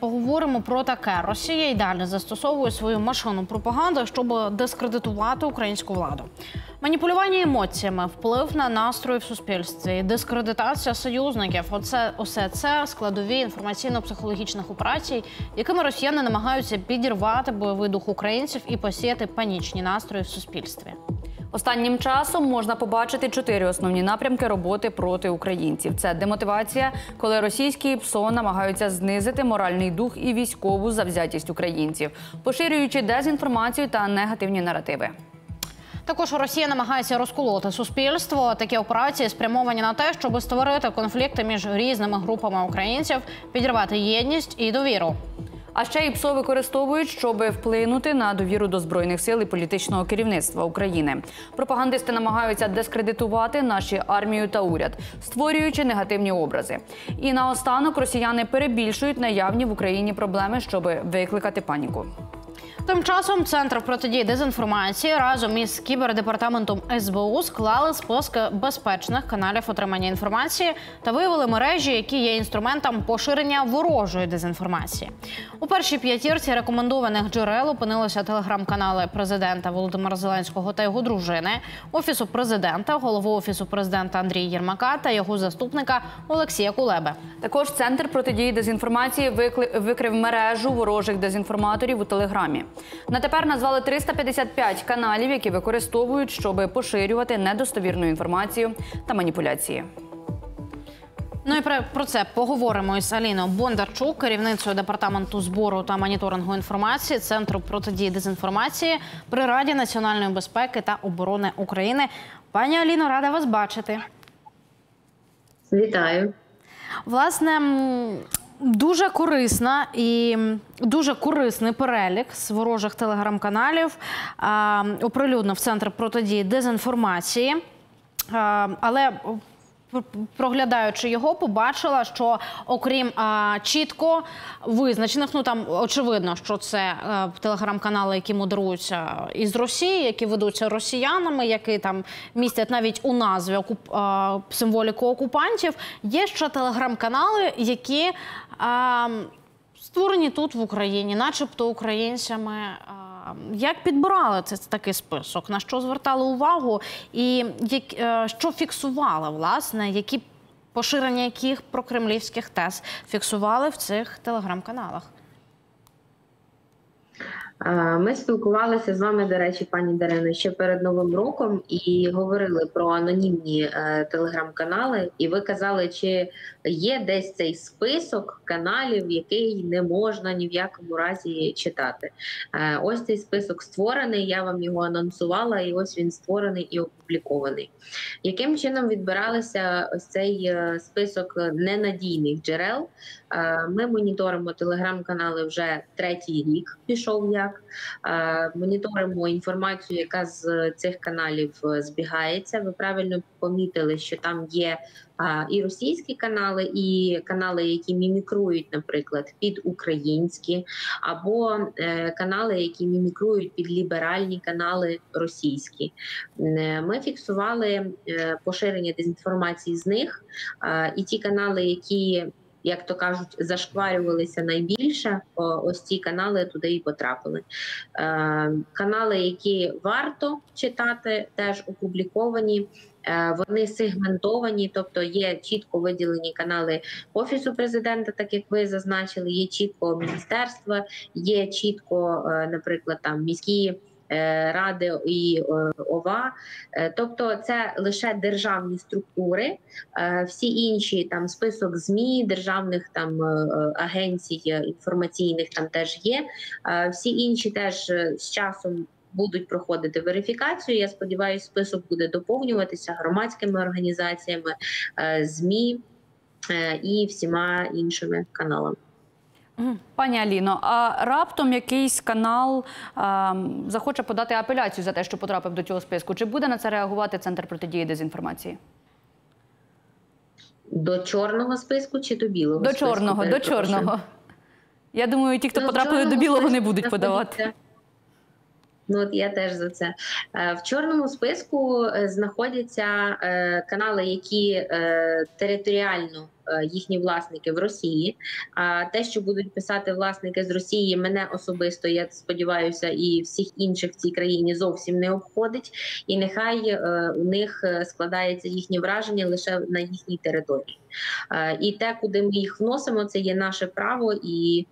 Поговоримо про таке. Росія й далі застосовує свою машину пропаганди, щоб дискредитувати українську владу. Маніпулювання емоціями, вплив на настрої в суспільстві, дискредитація союзників. Оце усе це складові інформаційно-психологічних операцій, якими росіяни намагаються підірвати бойовий дух українців і посіяти панічні настрої в суспільстві. Останнім часом можна побачити чотири основні напрямки роботи проти українців: це демотивація, коли російські ПСО намагаються знизити моральний дух і військову завзятість українців, поширюючи дезінформацію та негативні наративи. Також Росія намагається розколоти суспільство. Такі операції спрямовані на те, щоб створити конфлікти між різними групами українців, підірвати єдність і довіру. А ще і ПСО використовують, щоб вплинути на довіру до збройних сил і політичного керівництва України. Пропагандисти намагаються дискредитувати наші армію та уряд, створюючи негативні образи. І наостанок росіяни перебільшують наявні в Україні проблеми, щоб викликати паніку. Тим часом центр протидії дезінформації разом із кібердепартаментом СБУ склали списки безпечних каналів отримання інформації та виявили мережі, які є інструментом поширення ворожої дезінформації. У першій п'ятірці рекомендованих джерел опинилися телеграм-канали президента Володимира Зеленського та його дружини, офісу президента, голову офісу президента Андрія Єрмака та його заступника Олексія Кулеби. Також центр протидії дезінформації викрив мережу ворожих дезінформаторів у телеграмі. На тепер назвали 355 каналів, які використовують, щоб поширювати недостовірну інформацію та маніпуляції. Ну і про, це поговоримо із Аліною Бондарчук, керівницею департаменту збору та моніторингу інформації Центру протидії дезінформації при Раді національної безпеки та оборони України. Пані Аліно, рада вас бачити. Вітаю. Власне, дуже корисна і дуже корисний перелік з ворожих телеграм-каналів оприлюднив Центр протидії дезінформації. А, але проглядаючи його, побачила, що окрім а, чітко визначених, ну там очевидно, що це е, телеграм-канали, які модеруються із Росії, які ведуться росіянами, які там містять навіть у назві окуп, а, символіку окупантів. Є ще телеграм-канали, які а, створені тут в Україні, начебто українцями. А, Як підбирали це такий список? На що звертали увагу, і як, е, що фіксували, власне, які поширення яких прокремлівських тез фіксували в цих телеграм-каналах? Ми спілкувалися з вами, до речі, пані Дарино, ще перед новим роком і говорили про анонімні е, телеграм-канали. І ви казали, чи є десь цей список каналів, який не можна ні в якому разі читати. Е, Ось цей список створений. Я вам його анонсувала, і ось він створений і опублікований. Яким чином відбиралися ось цей е, список ненадійних джерел? Ми моніторимо телеграм-канали вже третій рік. Пішов як Е, моніторимо інформацію, яка з цих каналів е, збігається. Ви правильно помітили, що там є і російські канали, і канали, які мімікрують, наприклад, під українські, або е, канали, які мімікрують під ліберальні канали російські. Ми фіксували поширення дезінформації з них, і ті канали, які як то кажуть, зашкварювалися найбільше. Ось ці канали туди і потрапили. Е, канали, які варто читати, теж опубліковані. Е, Вони сегментовані, тобто є чітко виділені канали офісу президента, так як ви зазначили. Є чітко міністерства, є чітко, е, наприклад, там міські. Е, Ради і е, ОВА, Е, тобто це лише державні структури, всі інші там список змі, державних там агенцій інформаційних там теж є. Всі інші теж з часом. Будуть проходити верифікацію. Я сподіваюся, список буде доповнюватися громадськими організаціями, змі і всіма іншими каналами. Пані Аліно, а раптом якийсь канал а, захоче подати апеляцію за те, що потрапив до цього списку. Чи буде на це реагувати Центр протидії дезінформації? До чорного списку чи до білого До списку? чорного, до чорного. Я думаю, ті, хто до потрапили до білого, не будуть подавати. Ну от я теж за це Е, в чорному списку е, знаходяться е, канали, які територіально їхні власники в Росії. А те, що будуть писати власники з Росії, мене особисто я сподіваюся, і всіх інших в цій країні зовсім не обходить. І нехай у них складається їхнє враження лише на їхній території. І те, куди ми їх вносимо, це є наше право і,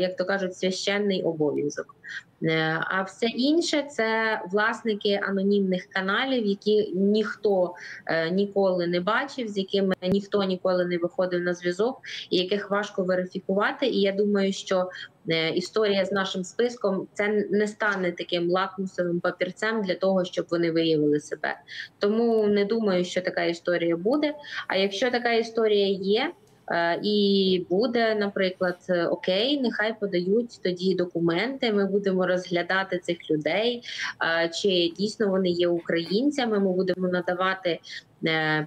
як то кажуть, священний обов'язок. Е, А все інше це власники анонімних каналів, які ніхто е, ніколи не бачив, з якими ніхто ніколи не виходив на зв'язок, і яких важко верифікувати. І я думаю, що е, історія з нашим списком це не стане таким лакмусовим папірцем для того, щоб вони виявили себе. Тому не думаю, що така історія буде. А якщо така історія є. Е, І буде, наприклад, е, окей, нехай подають тоді документи. Ми будемо розглядати цих людей, е, чи дійсно вони є українцями. Ми будемо надавати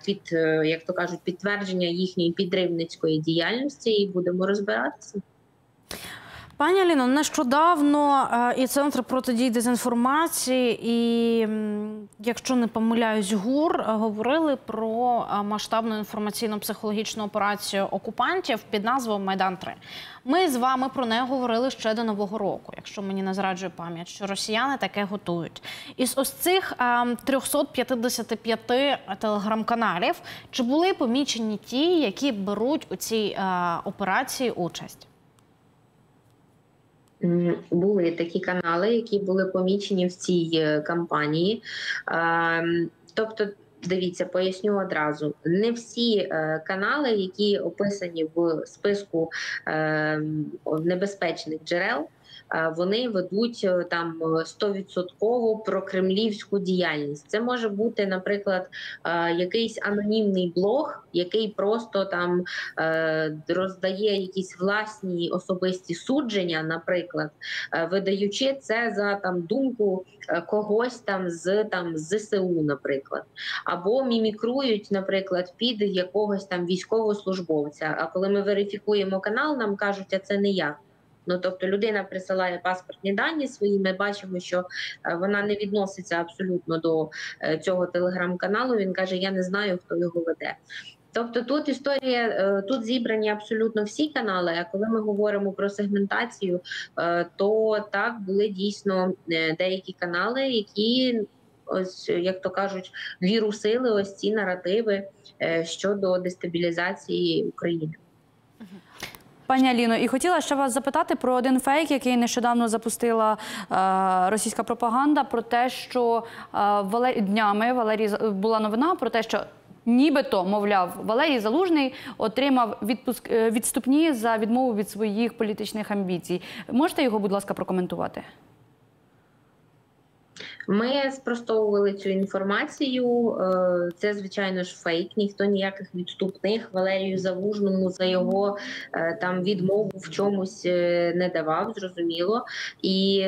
під як то кажуть, підтвердження їхньої підривницької діяльності, і будемо розбиратися. Пані Аліно, нещодавно е, і центр протидії дезінформації, і якщо не помиляюсь, ГУР е, говорили про е, масштабну інформаційно-психологічну операцію окупантів під назвою Майдан 3 Ми з вами про неї говорили ще до нового року, якщо мені не зраджує пам'ять, що росіяни таке готують. Із ось цих е, 355 телеграм-каналів чи були помічені ті, які беруть у цій операції участь? Були такі канали, які були помічені в цій е, кампанії. Ем, Тобто, дивіться, поясню одразу: не всі е, канали, які описані в списку ем, небезпечних джерел. Е, Вони ведуть е, там е, стовідсотково про кремлівську діяльність. Це може бути, наприклад, е, якийсь анонімний блог, який просто там е, роздає якісь власні особисті судження, наприклад, е, видаючи це за там думку е, когось там з там ЗСУ, наприклад, або мімікрують, наприклад, під якогось там військовослужбовця. А коли ми верифікуємо канал, нам кажуть, а це не я. Ну, тобто людина присилає паспортні дані свої. Ми бачимо, що е, вона не відноситься абсолютно до е, цього телеграм-каналу. Він каже: Я не знаю, хто його веде. Тобто тут історія, е, тут зібрані абсолютно всі канали. А коли ми говоримо про сегментацію, то так були дійсно деякі канали, які ось як то кажуть, вірусили ось ці наративи щодо дестабілізації України. Пані Аліно, і хотіла ще вас запитати про один фейк, який нещодавно запустила е, російська пропаганда, про те, що е, днями Валерій була новина про те, що нібито, мовляв, Валерій Залужний отримав відпуск е, відступні за відмову від своїх політичних амбіцій. Можете його, будь ласка, прокоментувати? Ми спростовували цю інформацію. Е, Це звичайно ж фейк. Ніхто ніяких відступних Валерію Залужному за його е, там відмову в чомусь е, не давав, зрозуміло. І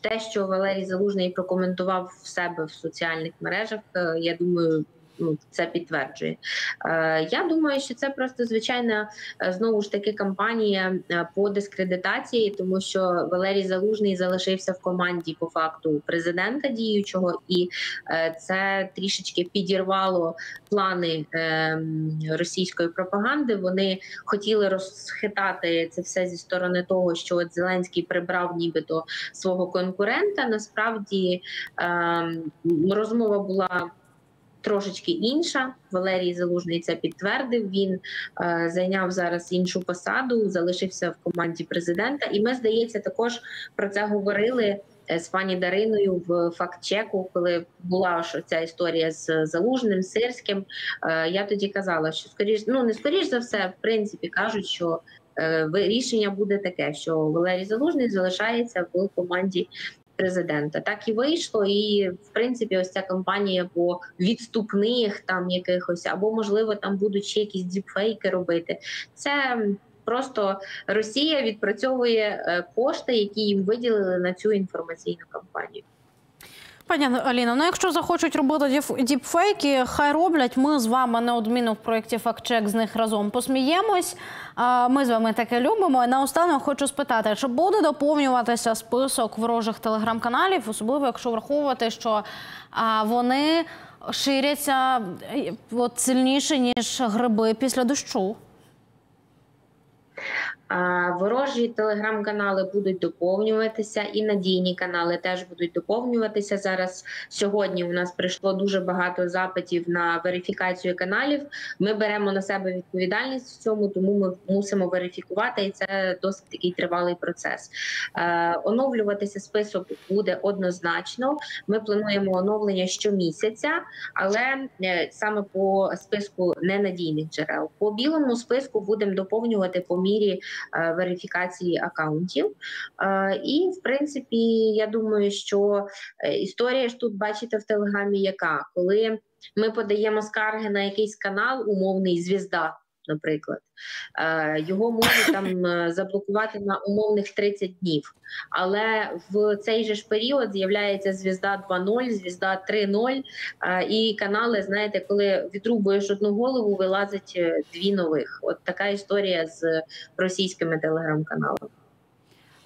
те, що Валерій Залужний прокоментував в себе в соціальних мережах, я думаю. Ну, це підтверджує. Е, я думаю, що це просто звичайна е, знову ж таки кампанія е, по дискредитації, тому що Валерій Залужний залишився в команді по факту президента діючого, і це трішечки підірвало плани е, російської пропаганди. Вони хотіли розхитати це все зі сторони того, що от Зеленський прибрав нібито свого конкурента. Насправді е, розмова була. Трошечки інша. Валерій Залужний це підтвердив. Він е, зайняв зараз іншу посаду, залишився в команді президента. І ми, здається, також про це говорили е, з пані Дариною в факт-чеку, коли була ж ця історія з Залужним, Сирським. Е, я тоді казала, що скоріш, ну не скоріш за все, в принципі, кажуть, що рішення буде таке, що Валерій Залужний залишається в команді президента. Так і вийшло, і в принципі, ось ця кампанія по відступних там якихось, або можливо там будуть ще якісь діпфейки робити. Це просто Росія відпрацьовує е, кошти, які їм виділили на цю інформаційну кампанію. Пані Аліно, ну якщо захочуть робити діпфейки, хай роблять. Ми з вами неодмінно в проєкті «Фактчек» з них разом посміємось. Ми з вами таке любимо. І наостанок хочу спитати, чи буде доповнюватися список ворожих телеграм-каналів, особливо якщо враховувати, що вони ширяться е, сильніше, ніж гриби після дощу. Ворожі телеграм-канали будуть доповнюватися, і надійні канали теж будуть доповнюватися. Зараз сьогодні у нас прийшло дуже багато запитів на верифікацію каналів. Ми беремо на себе відповідальність в цьому, тому ми мусимо верифікувати, і це досить такий тривалий процес. Е, Оновлюватися список буде однозначно. Ми плануємо оновлення щомісяця, але е, саме по списку ненадійних джерел. По білому списку будемо доповнювати по мірі верифікації акаунтів. Е, І в принципі, я думаю, що е, історія ж тут бачите в телеграмі, яка коли ми подаємо скарги на якийсь канал, умовний звізда. Наприклад, Е, його можуть там е, заблокувати на умовних 30 днів, але в цей же ж період з'являється звізда 2.0, звізда 3.0, е, і канали, знаєте, коли відрубуєш одну голову, вилазить е, дві нових. От така історія з російськими телеграм-каналами.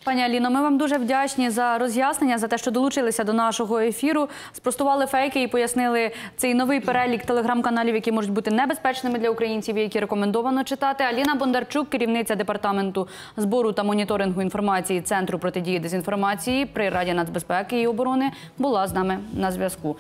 Пані Аліно, ми вам дуже вдячні за роз'яснення, за те, що долучилися до нашого ефіру, спростували фейки і пояснили цей новий перелік телеграм-каналів, які можуть бути небезпечними для українців, які рекомендовано читати. Аліна Бондарчук, керівниця департаменту збору та моніторингу інформації Центру протидії дезінформації при Раді нацбезпеки і оборони, була з нами на зв'язку.